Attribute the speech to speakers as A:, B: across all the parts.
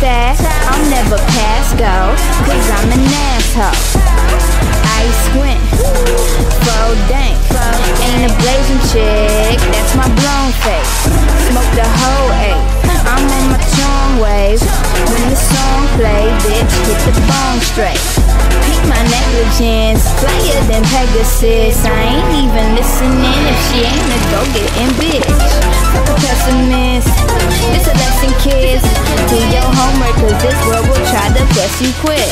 A: that, I'll never pass go, cause I'm an asshole. I squint, faux dank, ain't a blazing chick, that's my blown face. Smoke the whole eight, I'm on my tongue wave. When the song play, bitch, hit the bone straight. Peak my negligence, flyer than Pegasus. I ain't even listening if she ain't a go getting bitch. Fuck a pessimist, try you quit.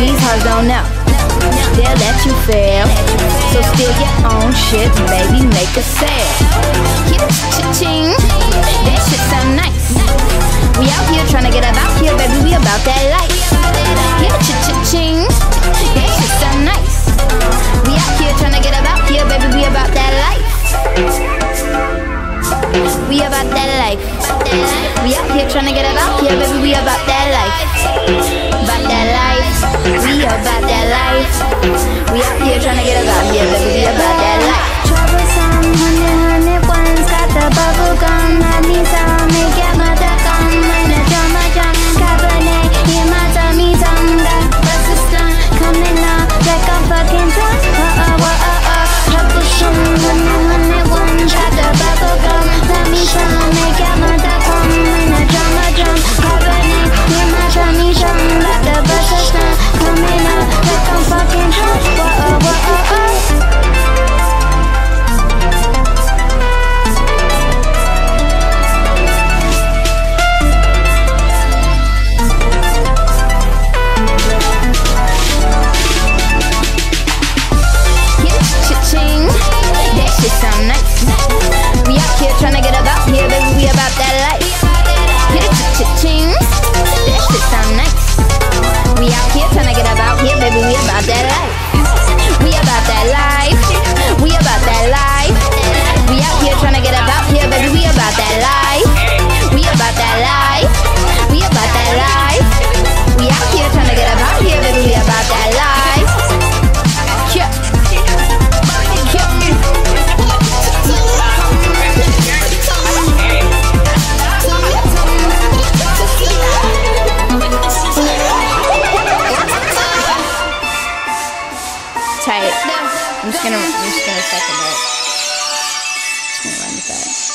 A: These hoes don't know. They'll let you fail. So steal your own shit, baby, make a sale. Cha-ching. That shit sound nice. We out here tryna get about here, baby, we about that life. Keep it cha-ching. That shit sound nice. We out here tryna get about here, baby, we about that life. We about that life. We out here tryna get about here, baby, we about that life. just gonna, I'm just gonna second it. Just gonna run with that.